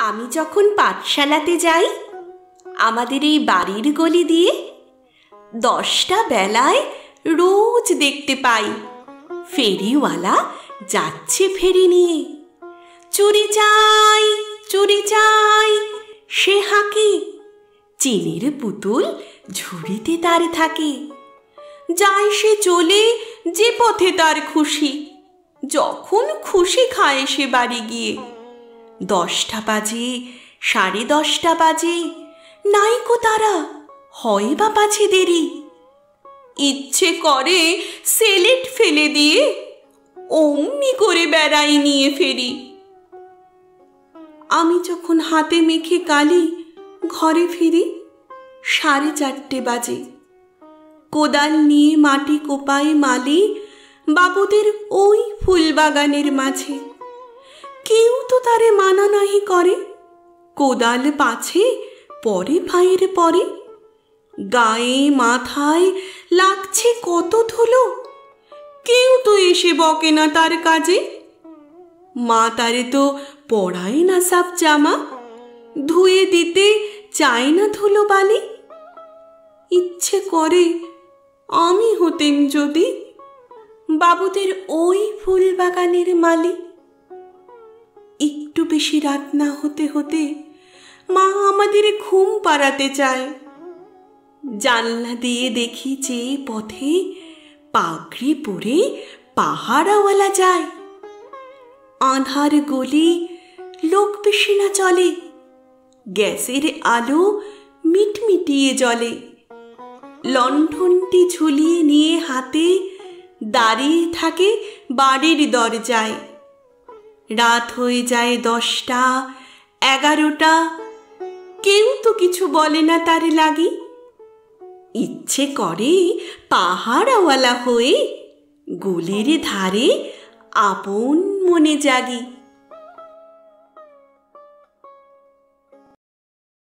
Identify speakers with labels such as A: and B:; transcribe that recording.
A: আমি যখন পাঠশালাতে যাই, আমাদের এই বাড়ির গলি দিয়ে দশটা বেলায় রোজ দেখতে পাই। ফেরিওয়ালা যাচ্ছে ফেরি নিয়ে। চুরি চাই চুরি চাই, সে হাঁকে। চিনির পুতুল ঝুড়িতে তার থাকে। যায় সে চলে যে পথে তার খুশি। যখন খুশি খায় সে বাড়ি গিয়ে। দশটা বাজে, সাড়ে দশটা বাজে। নাইকো তারা, হয় বা পাছে দেরি? ইচ্ছে করে সেলেট ফেলে দিয়ে অমনি করে বেড়াই নিয়ে ফেরি। আমি যখন হাতে মেখে কালি, ঘরে ফিরি সাড়ে চারটে বাজে। কোদাল নিয়ে মাটি কোপায় মালি বাবুদের ওই ফুলবাগানের মাঝে। কেউ তো তারে মানা নাহি করে। কোদাল পাছে পরে ভাইয়ের পরে। গায়ে মাথায় লাগছে কত ধুলো। কেউ তো এসে বকে না তার কাজে। মা তারে তো পড়ায় না সাপ জামা। ধুয়ে দিতে চায় না ধুলো বালি। ইচ্ছে করে আমি হতেন যদি। বাবুদের ওই ফুল বাগানের মালি একটু বেশি রাত না হতে হতে মা আমাদের ঘুম পাড়াতে চায়। জানলা দিয়ে দেখি যে পথে পাগড়ি পরে পাহারাওয়ালা যায়। আধার গলি লোক বেশি না চলে। গ্যাসের আলো মিটমিটিয়ে জলে লণ্ঠনটি ঝুলিয়ে নিয়ে হাতে দাঁড়িয়ে থাকে বাড়ির দরজায়। রাত হয়ে যায় দশটা, এগারোটা। কেউ তো কিছু বলে না তার লাগি। ইচ্ছে করে পাহাড়াওয়ালা হয়ে গলির ধারে আপন মনে জাগি।